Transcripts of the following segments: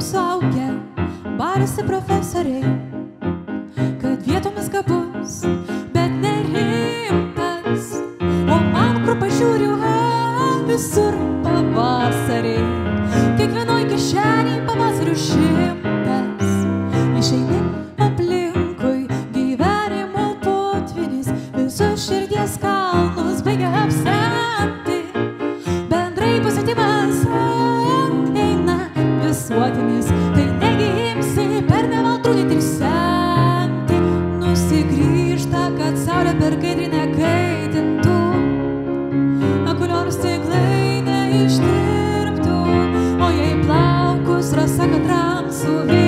suaugę, barasi profesoriai, kad vietomis gabus, bet nerimtas. O man pro pažiūriu, ha, visur pavasarį. Kiekvienoj kišenį pavasarių šimtas. Nevaltrūnį ir senti. Nusigrįžta, kad saulė per kaitrinę kaitintų, akuliorų stiklai neištirptų, o jei plaukus rasa katram suvilgytų.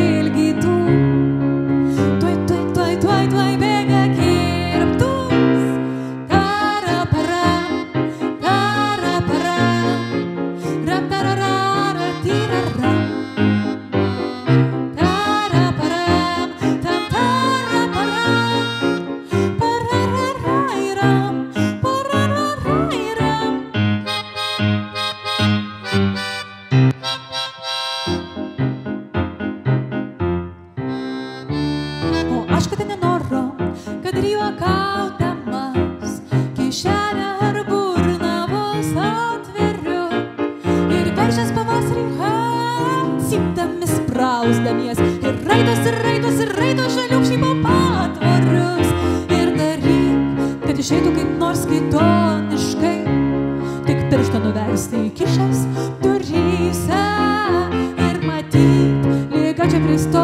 gegužės pavasarį, ha, sindami sprausdamies ir raidos, ir raidos, ir raidos žaliukščiai po patvarius. Ir daryk, kad išeitų kaip nors kitoniškai, tik pirštą nuversti į kišas duryse ir matyt, lyga čia pristo.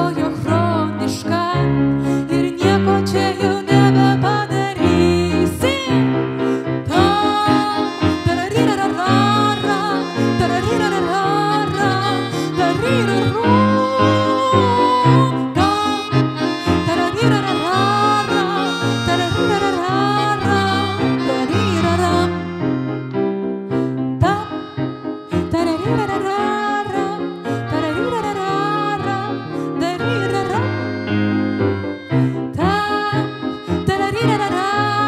da da da.